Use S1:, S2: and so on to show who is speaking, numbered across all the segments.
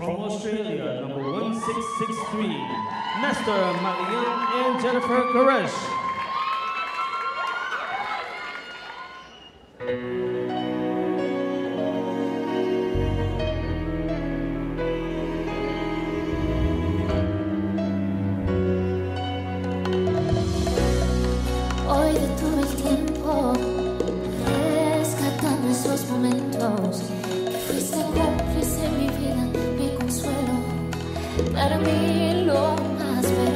S1: From Australia, number 1663, Nestor Malian and Jennifer Koresh.
S2: Hoy el tiempo, momentos. Para mí lo más.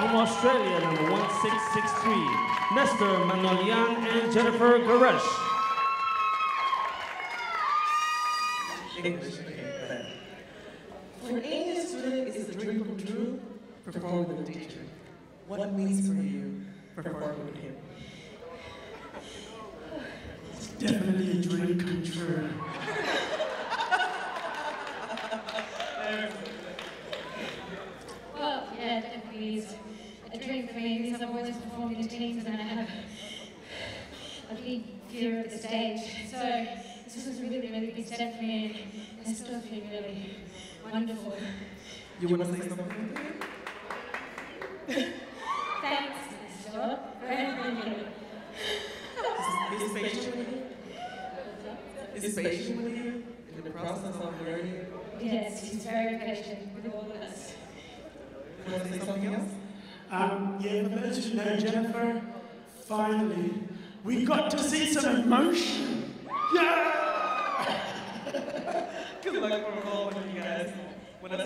S1: From Australia, number 1663, Nestor Manolian and Jennifer Koresh.
S3: English became better. For an English student, it's a dream come true performing with a teacher. What it means for you performing with him?
S4: It's definitely a dream come true.
S5: Well, yeah, a dream for me because I've always performed in teams and I have a big fear of the stage. So this was a really, really big step for me and I still feel really wonderful.
S3: You want to say something?
S5: Thanks, everything.
S3: Is patient with you? Is patient with you in the process of learning?
S5: Yes, he's very patient with all of us.
S3: You want to say something else?
S4: Um, yeah, for those who know Jennifer, finally, we got to see some emotion. Yeah!
S3: Good luck for all of you guys. When I